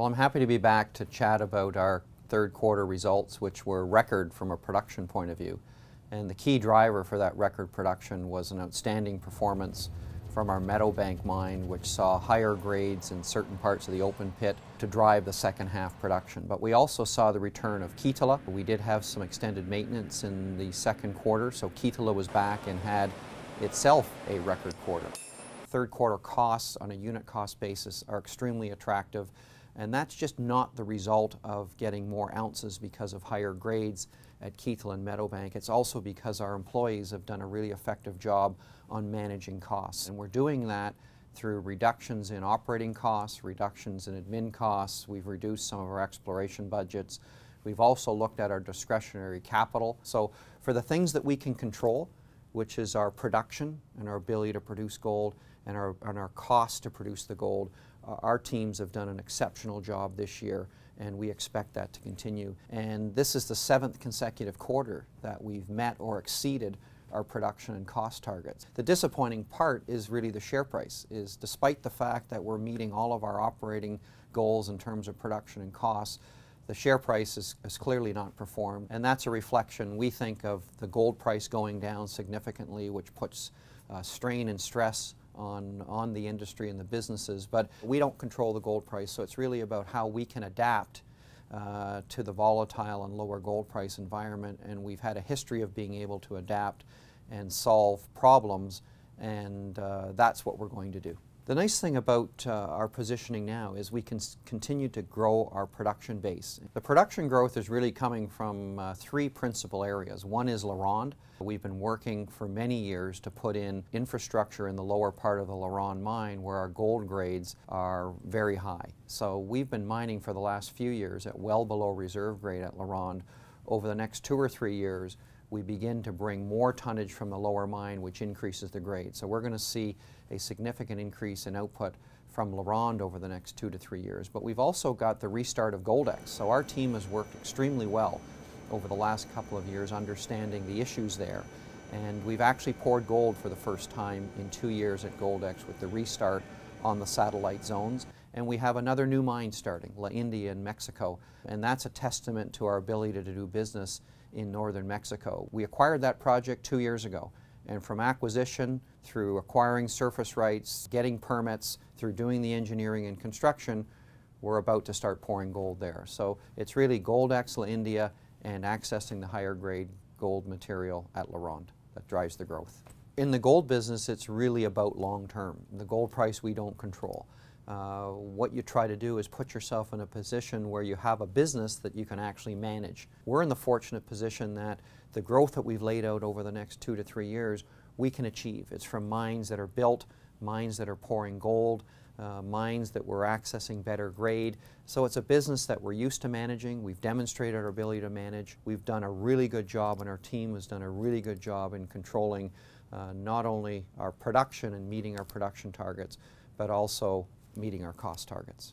Well, I'm happy to be back to chat about our third quarter results, which were record from a production point of view. And the key driver for that record production was an outstanding performance from our Meadowbank mine, which saw higher grades in certain parts of the open pit to drive the second half production. But we also saw the return of Kittilä. We did have some extended maintenance in the second quarter, so Kittilä was back and had itself a record quarter. Third quarter costs on a unit cost basis are extremely attractive. And that's just not the result of getting more ounces because of higher grades at Kittilä and Meadowbank. It's also because our employees have done a really effective job on managing costs. And we're doing that through reductions in operating costs, reductions in admin costs. We've reduced some of our exploration budgets. We've also looked at our discretionary capital. So for the things that we can control, which is our production and our ability to produce gold and our, and our cost to produce the gold, uh, our teams have done an exceptional job this year, and we expect that to continue. And this is the seventh consecutive quarter that we've met or exceeded our production and cost targets. The disappointing part is really the share price, is despite the fact that we're meeting all of our operating goals in terms of production and costs, the share price is, has clearly not performed. And that's a reflection, we think, of the gold price going down significantly, which puts uh, strain and stress on, on the industry and the businesses. But we don't control the gold price, so it's really about how we can adapt uh, to the volatile and lower gold price environment. And we've had a history of being able to adapt and solve problems, and uh, that's what we're going to do. The nice thing about uh, our positioning now is we can continue to grow our production base. The production growth is really coming from uh, three principal areas. One is LaRonde. We've been working for many years to put in infrastructure in the lower part of the LaRonde mine where our gold grades are very high. So we've been mining for the last few years at well below reserve grade at LaRonde. Over the next two or three years, we begin to bring more tonnage from the lower mine, which increases the grade. So we're going to see a significant increase in output from LaRonde over the next two to three years. But we've also got the restart of Goldex. So our team has worked extremely well over the last couple of years understanding the issues there. And we've actually poured gold for the first time in two years at Goldex with the restart on the satellite zones. And we have another new mine starting, La India in Mexico. And that's a testament to our ability to do business in northern Mexico. We acquired that project two years ago. And from acquisition through acquiring surface rights, getting permits, through doing the engineering and construction, we're about to start pouring gold there. So it's really Goldex La India and accessing the higher grade gold material at LaRonde that drives the growth. In the gold business, it's really about long term. The gold price we don't control. Uh, what you try to do is put yourself in a position where you have a business that you can actually manage. We're in the fortunate position that the growth that we've laid out over the next two to three years, we can achieve. It's from mines that are built, mines that are pouring gold, uh, mines that we're accessing better grade. So it's a business that we're used to managing. We've demonstrated our ability to manage. We've done a really good job, and our team has done a really good job in controlling uh, not only our production and meeting our production targets, but also meeting our cost targets.